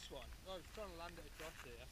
this one? Oh, I was trying to land it across here.